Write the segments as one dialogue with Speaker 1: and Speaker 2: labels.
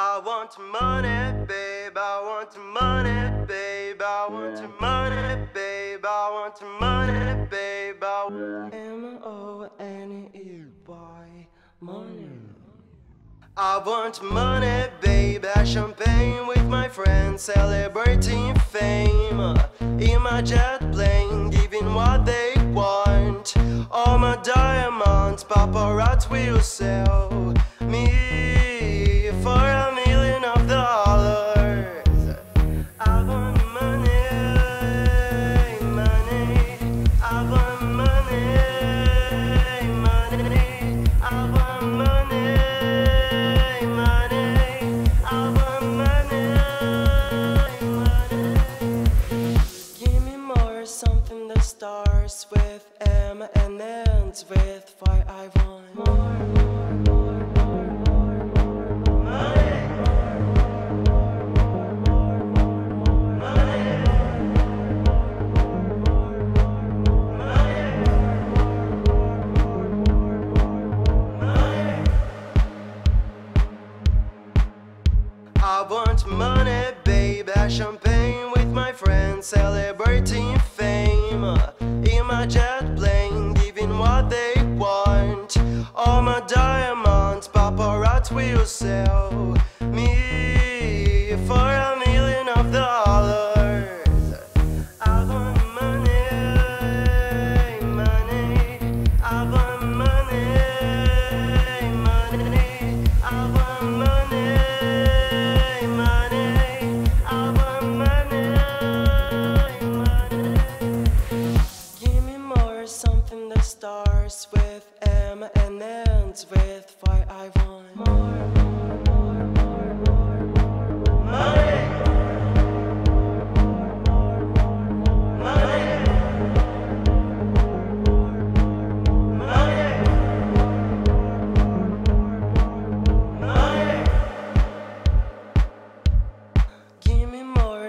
Speaker 1: I want money, babe. I want money, babe. I want money, babe. I want money, babe. M O N E Y money. I want money, babe. Champagne with my friends, celebrating fame. In my jet plane, giving what they want. All my diamonds, paparazzi will sell starts with M and ends with Y. I want more, more, more, more, more, more. Money. I want money, babe, champagne with my friends, celebrating. In my jet plane, giving what they want. All my diamonds, paparazzi will sell M and ends with Y. I want more, more, more, more, more, more. Money.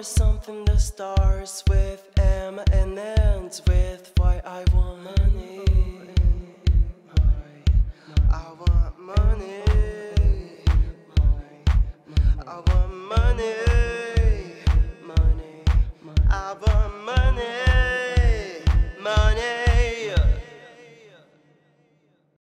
Speaker 1: Something that starts with M and ends I want money. Money. I want